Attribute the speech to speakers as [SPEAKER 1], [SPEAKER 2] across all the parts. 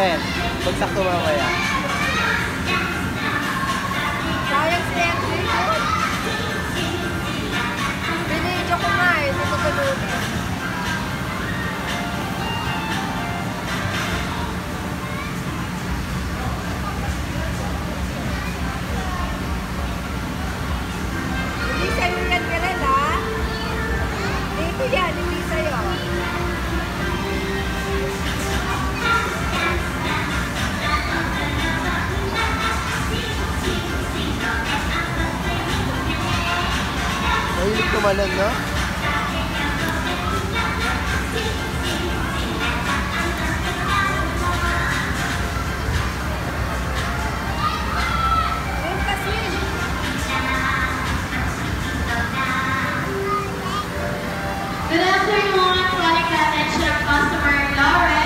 [SPEAKER 1] Hindi. Bagsak to mamaya. Mahilig tumalon, no?
[SPEAKER 2] Good afternoon, attention of customer Lauren.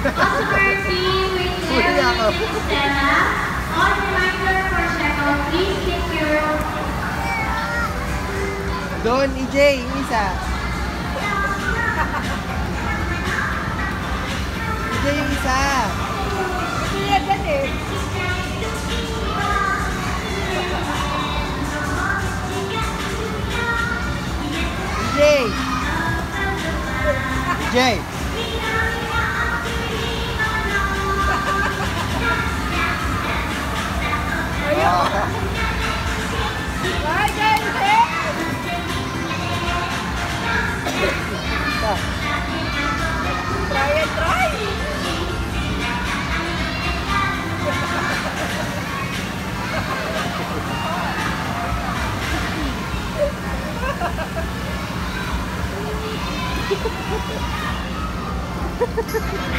[SPEAKER 2] Customer with Larry and Stella. On reminder for checkout, please keep your
[SPEAKER 1] Doon, EJ, isa. EJ isa.
[SPEAKER 3] Hindi yan yan eh.
[SPEAKER 1] EJ!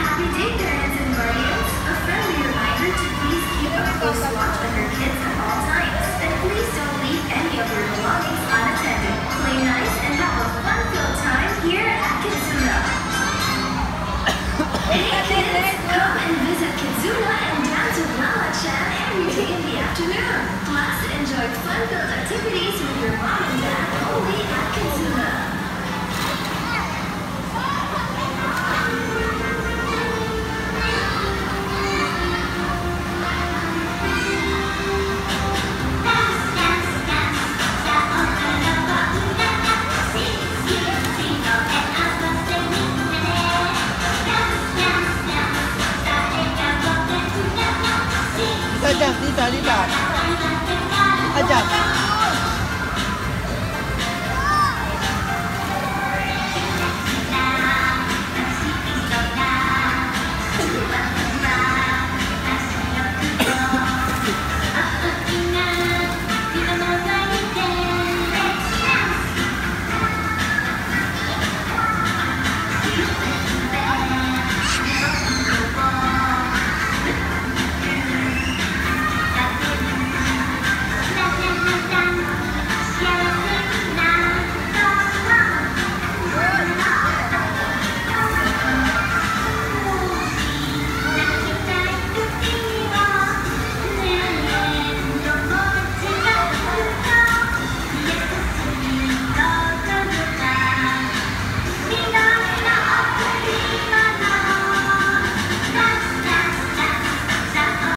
[SPEAKER 4] Happy day, parents and guardians. A friendly reminder to please keep a close watch on your kids afternoon.
[SPEAKER 1] tidak, tidak, tidak. Ajak.